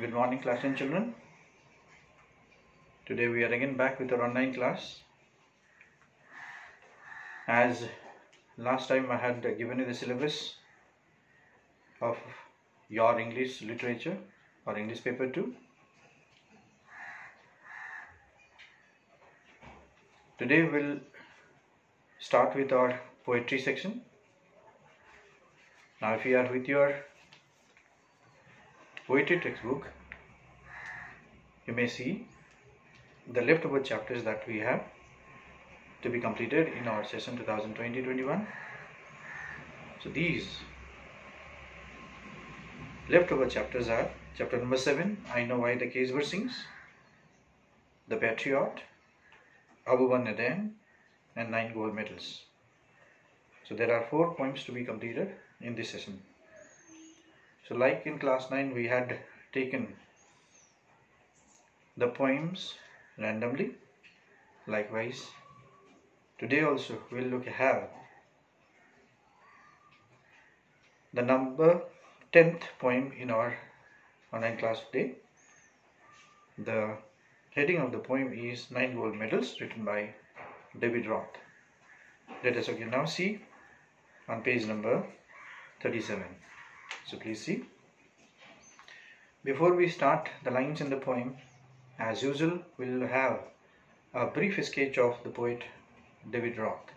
Good morning, class and children. Today we are again back with our online class. As last time I had given you the syllabus of your English literature or English paper 2. Today we'll start with our poetry section. Now, if you are with your poetry textbook, you may see the leftover chapters that we have to be completed in our session 2020-21. So these leftover chapters are chapter number 7, I Know Why the Case Sings, The Patriot, Abu Nadan, and 9 gold medals. So there are 4 poems to be completed in this session. So like in class 9 we had taken the poems randomly. Likewise today also we'll look have the number 10th poem in our online class today. The heading of the poem is Nine Gold Medals written by David Roth. Let us again now see on page number 37. So please see. Before we start the lines in the poem, as usual, we'll have a brief sketch of the poet David Roth.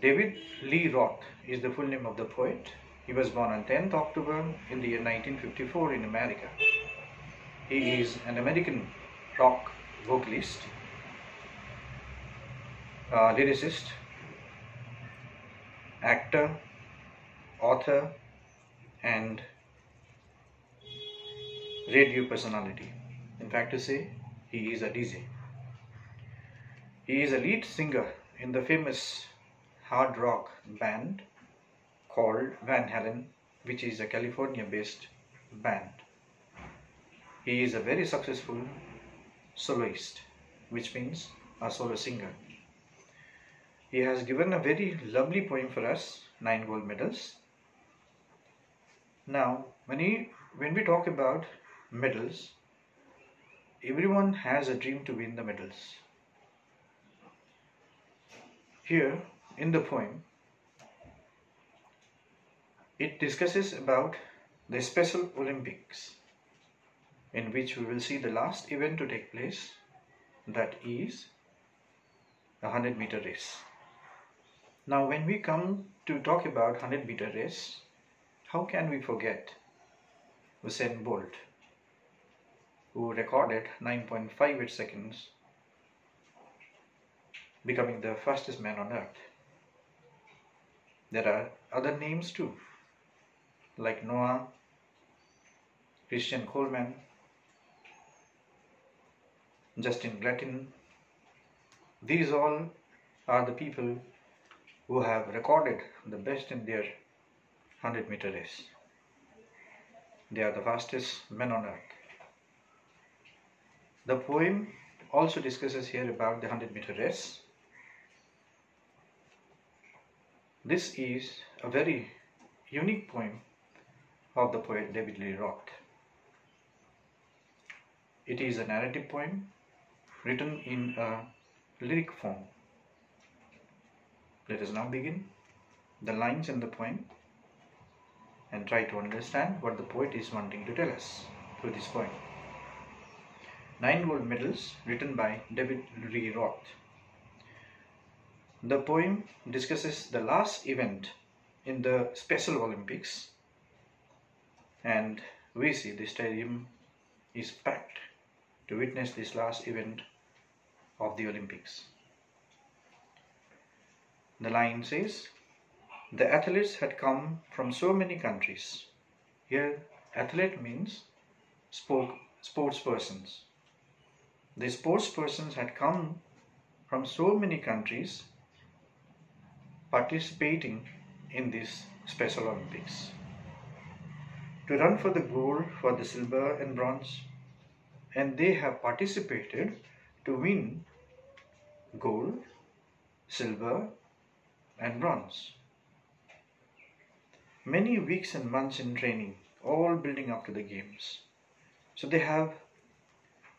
David Lee Roth is the full name of the poet. He was born on 10th October in the year 1954 in America. He is an American rock vocalist, uh, lyricist, actor, author, and radio personality. In fact, to say, he is a DJ. He is a lead singer in the famous hard rock band called Van Halen, which is a California based band. He is a very successful soloist, which means a solo singer. He has given a very lovely poem for us, Nine Gold Medals. Now, when, he, when we talk about medals, everyone has a dream to win the medals. Here in the poem, it discusses about the Special Olympics in which we will see the last event to take place that is a 100 meter race. Now when we come to talk about 100 meter race, how can we forget Usain Bolt who recorded 9.58 seconds becoming the fastest man on earth. There are other names too like Noah, Christian Coleman, Justin Gatlin. These all are the people who have recorded the best in their 100 meter race. They are the fastest men on earth. The poem also discusses here about the 100 meter race. This is a very unique poem of the poet David Lee Roth. It is a narrative poem written in a lyric form. Let us now begin the lines in the poem and try to understand what the poet is wanting to tell us through this poem. Nine Gold Medals written by David Lee Roth. The poem discusses the last event in the Special Olympics and we see the stadium is packed to witness this last event of the Olympics. The line says, the athletes had come from so many countries. Here, athlete means persons. The sports persons had come from so many countries participating in this Special Olympics to run for the gold, for the silver and bronze, and they have participated to win gold, silver, and bronze. Many weeks and months in training all building up to the games. So they have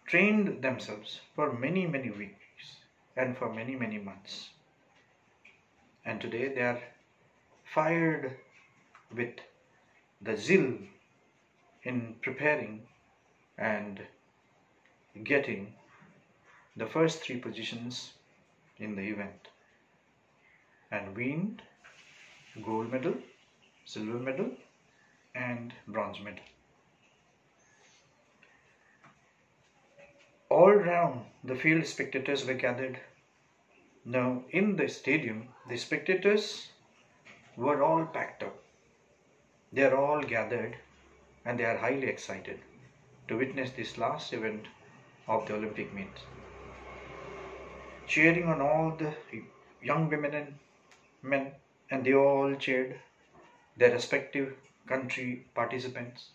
trained themselves for many, many weeks and for many, many months. And today they are fired with the zeal in preparing and getting the first three positions in the event and win gold medal, silver medal and bronze medal. All round the field spectators were gathered. Now in the stadium the spectators were all packed up. They are all gathered and they are highly excited to witness this last event of the Olympic meet. Cheering on all the young women and men, and they all cheered their respective country participants.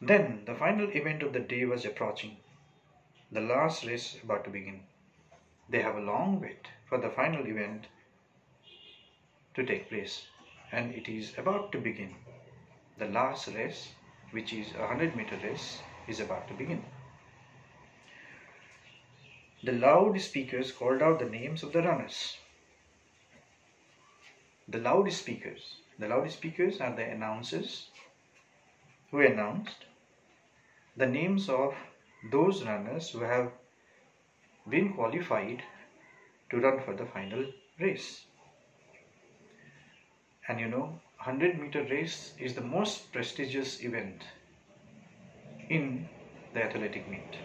Then the final event of the day was approaching, the last race about to begin. They have a long wait for the final event to take place, and it is about to begin. The last race, which is a 100 meter race, is about to begin. The loudspeakers called out the names of the runners. The loudspeakers, the loudspeakers are the announcers who announced the names of those runners who have been qualified to run for the final race. And you know, 100 meter race is the most prestigious event in the athletic meet.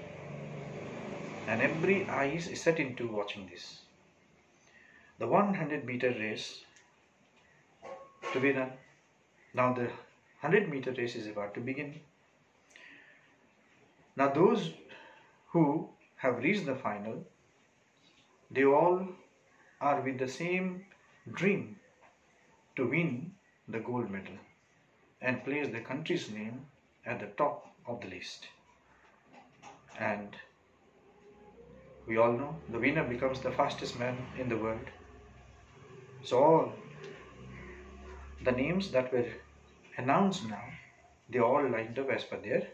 And every eye is set into watching this. The 100 meter race to be done. Now the 100 meter race is about to begin. Now those who have reached the final, they all are with the same dream to win the gold medal and place the country's name at the top of the list. And we all know the winner becomes the fastest man in the world. So all the names that were announced now, they all lined up as per their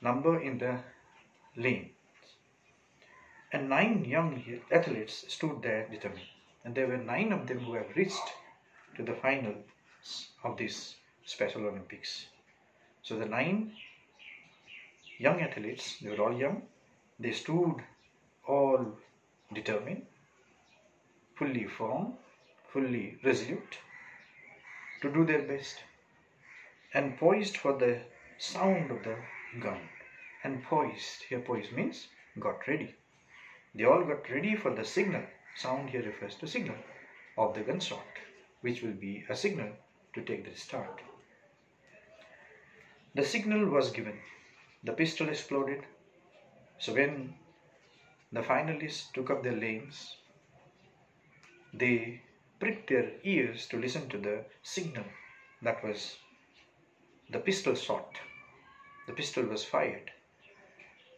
number in the lane. And nine young athletes stood there determined. And there were nine of them who have reached to the finals of this Special Olympics. So the nine young athletes, they were all young, they stood all determined, fully firm, fully resolute to do their best and poised for the sound of the gun. And poised, here poised means got ready. They all got ready for the signal. Sound here refers to signal of the gunshot, which will be a signal to take the start. The signal was given. The pistol exploded. So when the finalists took up their lanes, they pricked their ears to listen to the signal that was the pistol shot. The pistol was fired.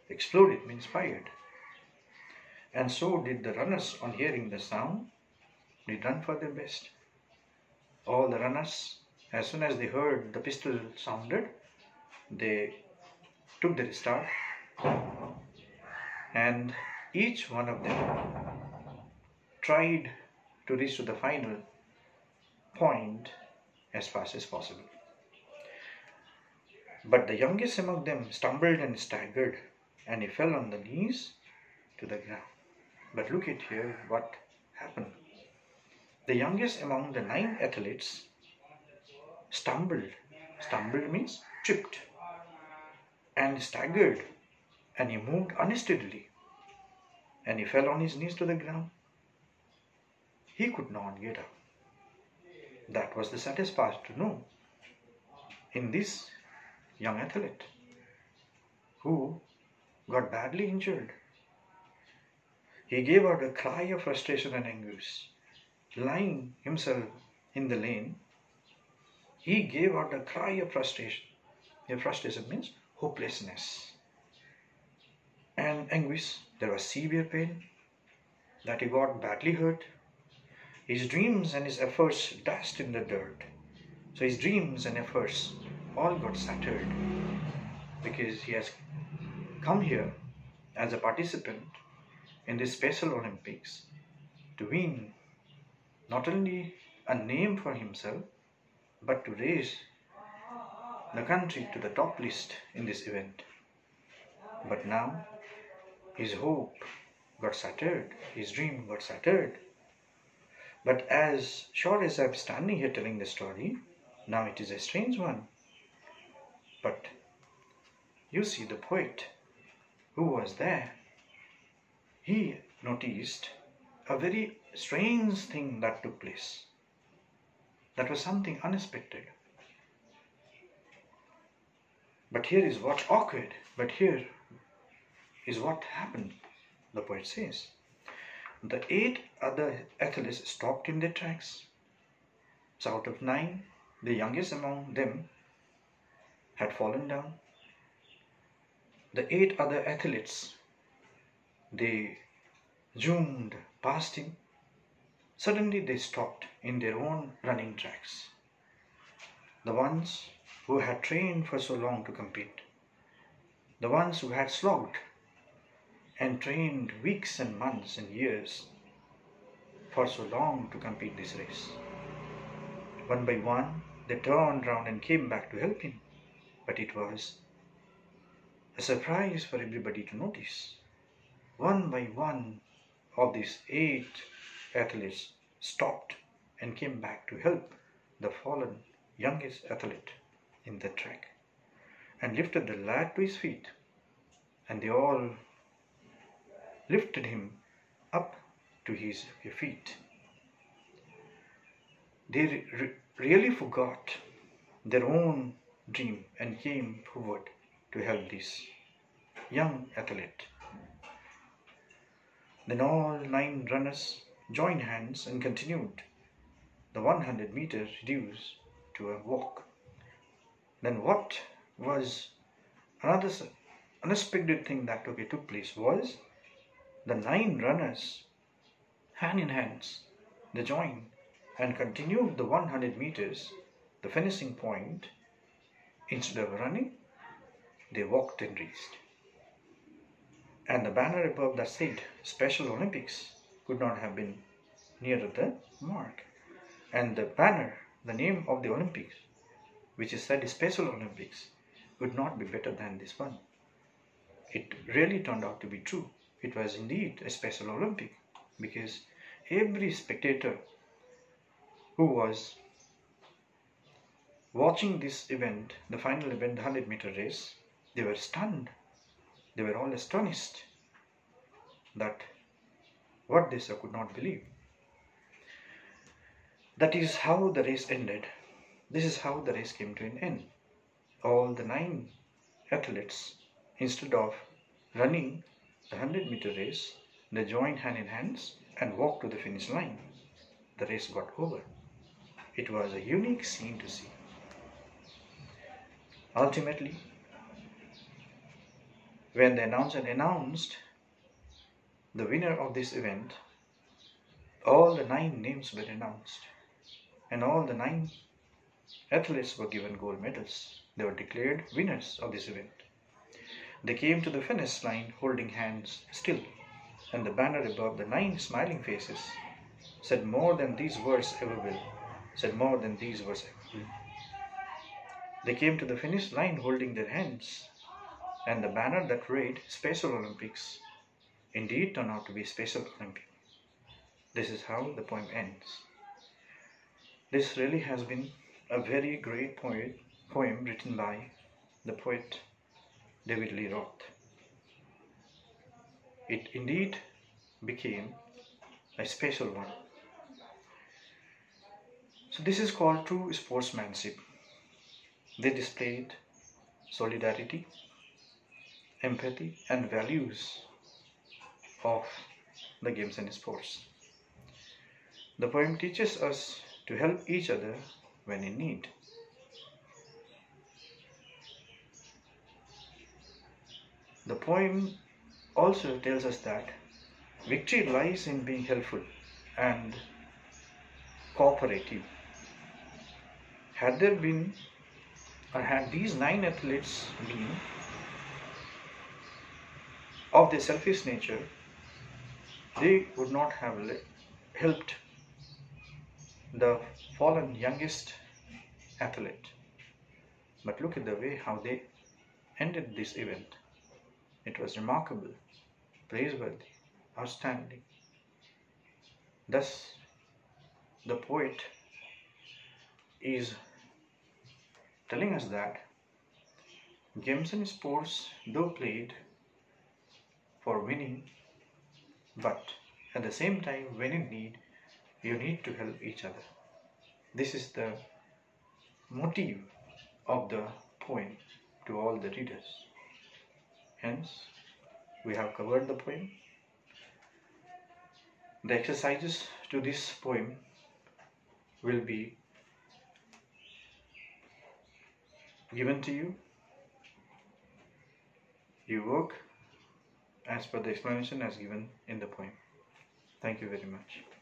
Exploded means fired. And so did the runners on hearing the sound, did run for their best. All the runners, as soon as they heard the pistol sounded, they took their start and each one of them tried to reach to the final point as fast as possible. But the youngest among them stumbled and staggered and he fell on the knees to the ground. But look at here what happened. The youngest among the nine athletes stumbled. Stumbled means tripped and staggered and he moved unsteadily and he fell on his knees to the ground. He could not get up. That was the saddest part to know in this young athlete who got badly injured. He gave out a cry of frustration and anguish. Lying himself in the lane, he gave out a cry of frustration. A frustration means hopelessness and anguish. There was severe pain that he got badly hurt his dreams and his efforts dust in the dirt. So his dreams and efforts all got shattered because he has come here as a participant in the Special Olympics to win not only a name for himself but to raise the country to the top list in this event. But now his hope got shattered, his dream got shattered. But as sure as I'm standing here telling the story, now it is a strange one. But you see, the poet who was there, he noticed a very strange thing that took place. That was something unexpected. But here is what occurred. But here is what happened, the poet says. The eight other athletes stopped in their tracks. So out of nine, the youngest among them had fallen down. The eight other athletes, they zoomed past him. Suddenly they stopped in their own running tracks. The ones who had trained for so long to compete, the ones who had slogged and trained weeks and months and years for so long to complete this race. One by one, they turned round and came back to help him, but it was a surprise for everybody to notice. One by one of these eight athletes stopped and came back to help the fallen youngest athlete in the track and lifted the lad to his feet and they all lifted him up to his feet. They re- really forgot their own dream and came forward to help this young athlete. Then all nine runners joined hands and continued the 100 meter reduced to a walk. Then what was another unexpected thing that okay, took place was the nine runners, hand in hands, they joined and continued the 100 meters, the finishing point. Instead of running, they walked and reached. And the banner above that said Special Olympics could not have been nearer the mark. And the banner, the name of the Olympics, which is said Special Olympics, could not be better than this one. It really turned out to be true it was indeed a special Olympic because every spectator who was watching this event, the final event, the 100 meter race, they were stunned. They were all astonished that what they saw could not believe. That is how the race ended. This is how the race came to an end. All the nine athletes, instead of running the 100 meter race, they joined hand in hands and walked to the finish line. The race got over. It was a unique scene to see. Ultimately, when the announcer announced the winner of this event, all the nine names were announced, and all the nine athletes were given gold medals. They were declared winners of this event. They came to the finish line holding hands still, and the banner above the nine smiling faces said more than these words ever will, said more than these words ever will. They came to the finish line holding their hands, and the banner that read Special Olympics indeed turned out to be Special Olympic. This is how the poem ends. This really has been a very great poet, poem written by the poet David Lee Roth. It indeed became a special one. So, this is called true sportsmanship. They displayed solidarity, empathy, and values of the games and sports. The poem teaches us to help each other when in need. The poem also tells us that victory lies in being helpful and cooperative. Had there been, or had these nine athletes been of their selfish nature, they would not have helped the fallen youngest athlete. But look at the way how they ended this event. It was remarkable, praiseworthy, outstanding. Thus, the poet is telling us that games and sports, though played for winning, but at the same time, when in need, you need to help each other. This is the motive of the poem to all the readers. Hence, we have covered the poem. The exercises to this poem will be given to you. You work as per the explanation as given in the poem. Thank you very much.